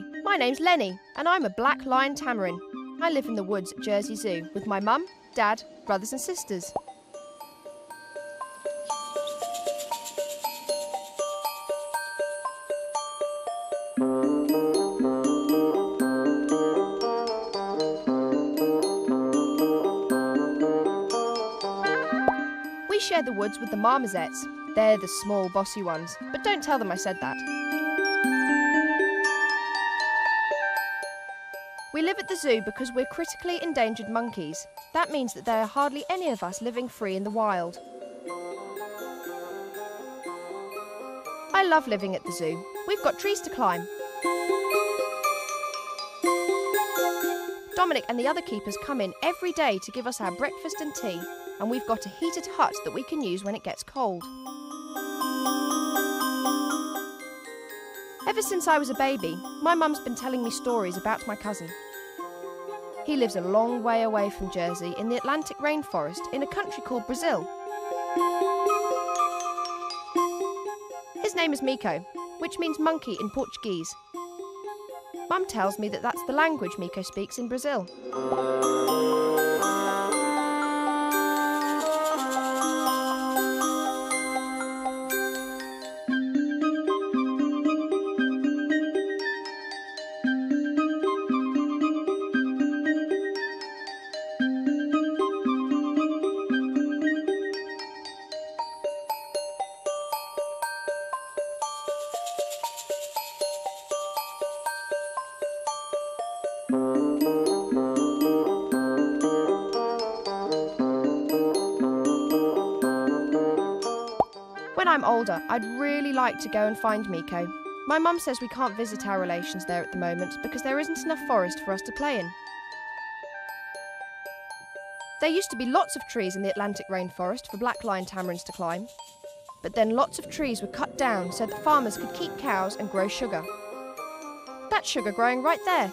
My name's Lenny, and I'm a black lion tamarin. I live in the woods at Jersey Zoo with my mum, dad, brothers, and sisters. We share the woods with the marmosets. They're the small, bossy ones, but don't tell them I said that. We live at the zoo because we're critically endangered monkeys. That means that there are hardly any of us living free in the wild. I love living at the zoo. We've got trees to climb. Dominic and the other keepers come in every day to give us our breakfast and tea, and we've got a heated hut that we can use when it gets cold. Ever since I was a baby, my mum's been telling me stories about my cousin. He lives a long way away from Jersey in the Atlantic rainforest in a country called Brazil. His name is Mico, which means monkey in Portuguese. Mum tells me that that's the language Mico speaks in Brazil. When I'm older, I'd really like to go and find Mico. My mum says we can't visit our relations there at the moment because there isn't enough forest for us to play in. There used to be lots of trees in the Atlantic rainforest for black lion tamarins to climb. But then lots of trees were cut down so that farmers could keep cows and grow sugar. That sugar growing right there.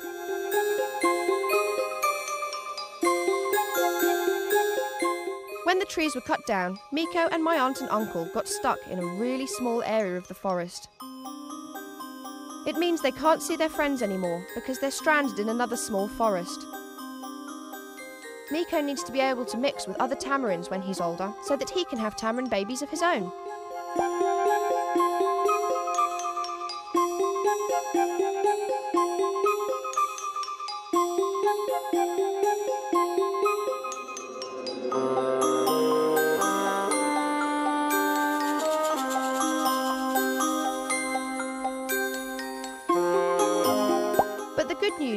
When the trees were cut down, Mico and my aunt and uncle got stuck in a really small area of the forest. It means they can't see their friends anymore because they're stranded in another small forest. Mico needs to be able to mix with other tamarins when he's older so that he can have tamarin babies of his own.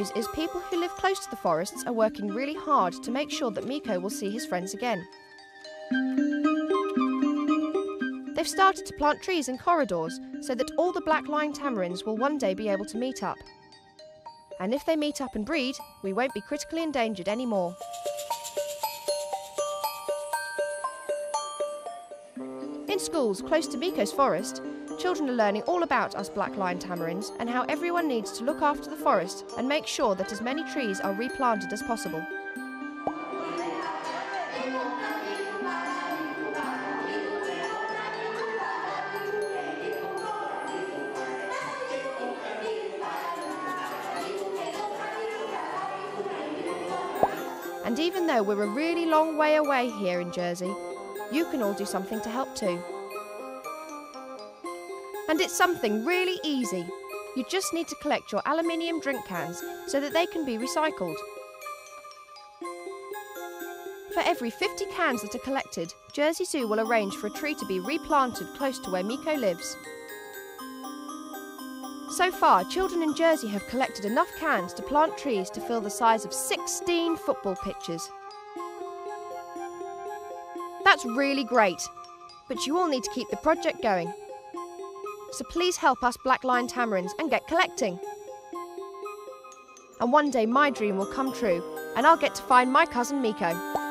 News is people who live close to the forests are working really hard to make sure that Mico will see his friends again. They've started to plant trees in corridors so that all the black lion tamarins will one day be able to meet up. And if they meet up and breed, we won't be critically endangered anymore. In schools close to Mico's forest, children are learning all about us black lion tamarins and how everyone needs to look after the forest and make sure that as many trees are replanted as possible. And even though we're a really long way away here in Jersey, you can all do something to help too. And it's something really easy. You just need to collect your aluminium drink cans so that they can be recycled. For every 50 cans that are collected, Jersey Zoo will arrange for a tree to be replanted close to where Mico lives. So far, children in Jersey have collected enough cans to plant trees to fill the size of 16 football pitches. That's really great, but you all need to keep the project going. So please help us Black Lion Tamarins and get collecting. And one day my dream will come true and I'll get to find my cousin Mico.